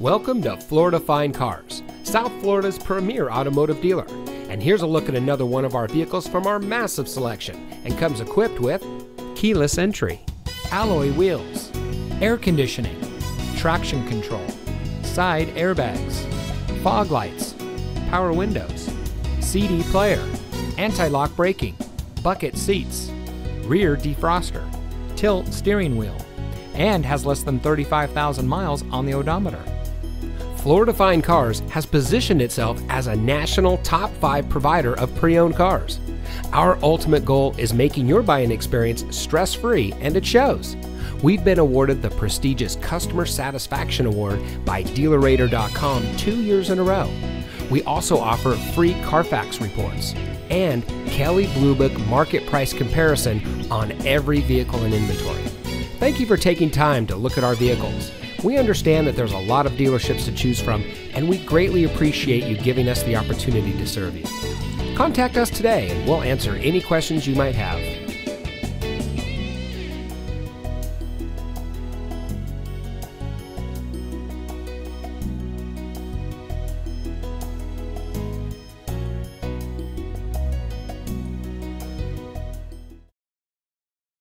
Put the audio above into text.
Welcome to Florida Fine Cars, South Florida's premier automotive dealer. And here's a look at another one of our vehicles from our massive selection and comes equipped with keyless entry, alloy wheels, air conditioning, traction control, side airbags, fog lights, power windows, CD player, anti-lock braking, bucket seats, rear defroster, tilt steering wheel, and has less than 35,000 miles on the odometer. Florida Fine Cars has positioned itself as a national top 5 provider of pre-owned cars. Our ultimate goal is making your buying experience stress-free and it shows. We've been awarded the prestigious Customer Satisfaction Award by DealerRater.com 2 years in a row. We also offer free Carfax reports and Kelley Blue Book market price comparison on every vehicle in inventory. Thank you for taking time to look at our vehicles. We understand that there's a lot of dealerships to choose from, and we greatly appreciate you giving us the opportunity to serve you. Contact us today and we'll answer any questions you might have.